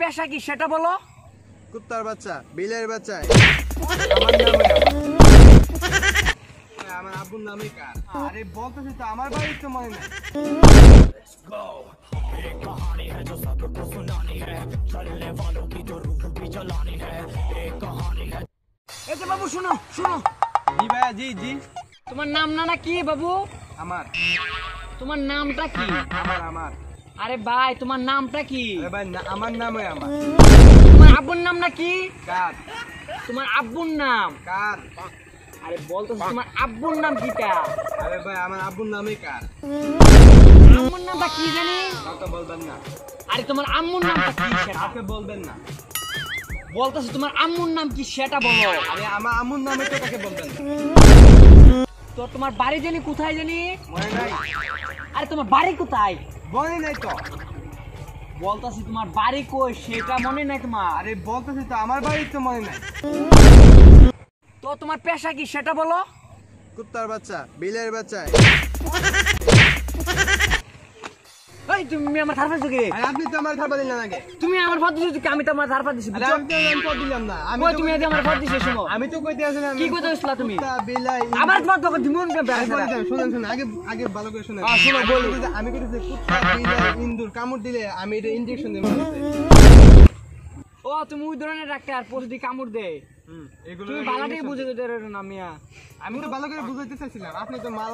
পেশা কি সেটা বলো। কুত্তার বাচ্চা বিলের বাচ্চা। আমার আব্বুর নামে কার? আরে বলতেছি তো আমার বাড়ির তো মনে নাই। এই যে বাবু শুনো শুনো। জি ভাইয়া জি জি। তোমার নাম না না কি বাবু? আমার। তোমার নামটা কি? আমার আমার। আরে ভাই তোমার নামটা কি? ভাই আমার নামই আমার। তোমার আব্বুর নাম না কি? কার? তোমার আব্বুর নাম। কার? আরে বলতো তোমার আব্বুর নাম কিটা? আরে ভাই আমার আব্বুর নামই কার? আম্মুর নামটা কি জানি? বলবেন না। আরে তোমার আম্মুর নামটা কি সেটা? বলবেন না? বলতেছি তোমার আম্মুর নাম কি সেটা বলো। আরে আমার আম্মুর নামে তো তাকে বলবেন তো তোমার বাড়ি জানি কোথায় জানি? মনে নাই? আরে তোমার বাড়ি কোথায়? মনে নাই তো। বলতাছি তোমার বাড়ি কই? সেটা মনে নাই তোমার। আরে বলতাছি তো আমার বাড়ি তো মনে নাই। তো তোমার পেশা কি সেটা বলো। কুত্তার বাচ্চা বিলের বাচ্চা। এই তুমি আমার দিছো আরে আপনি তো আমার দিলেন তুমি আমার ফটো দিছো আমি তো আমার দিছি আমি তো দিলাম না। আমি তো তুমি আজ আমার ফটো দিছো শুনো? আমি তো কইতে কি কইতে আসলা তুমি? বিলাই আবার দিমুন কে বলে শুনেন শুনেন আগে আগে ভালো করে শুনেন। হ্যাঁ, শোনো, আমি কইতেছি- আমি কইতেছি কুত্তা বিলাই ইন্দুর কামড় দিলে আমি এটা ইনজেকশন দেব। ও তুমি ওই ধরনের ডাক্তার পশুদি কামড় দে। হুম এগুলো তুমি বালাটাই বুঝে দিতে না মিয়া। আমি তো ভালো করে বুঝাইতে চাইছিলাম আপনি তো মাল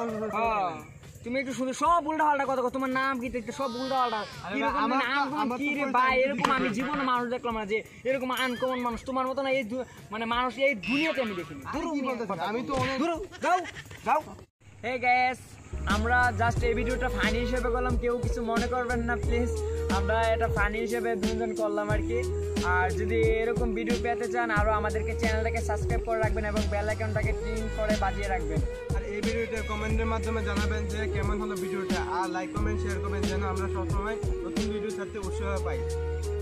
তুমি একটু শুধু সব উল্টা পাল্টা কথা তোমার নাম কি একটু সব উল্টা পাল্টা মানে তো কি রে ভাই এরকম আমি জীবনে মানুষ দেখলাম না যে এরকম আনকমন মানুষ। তোমার মতো না এই মানে মানুষ এই দুনিয়াতে আমি দেখিনি? আমি তো যাও যাও। হে গ্যাস আমরা জাস্ট এই ভিডিওটা ফানি হিসেবে করলাম কেউ কিছু মনে করবেন না প্লিজ আমরা এটা ফানি হিসেবে দুজন করলাম আর কি। আর যদি এরকম ভিডিও পেতে চান আরও আমাদেরকে চ্যানেলটাকে সাবস্ক্রাইব করে রাখবেন এবং বেল আইকনটাকে ক্লিন করে বাজিয়ে রাখবেন। এই ভিডিওটা কমেন্টের মাধ্যমে জানাবেন যে কেমন হলো ভিডিওটা। আর লাইক কমেন্ট শেয়ার করবেন যেন আমরা সবসময় নতুন ভিডিও ছাড়তে উৎসাহ পাই।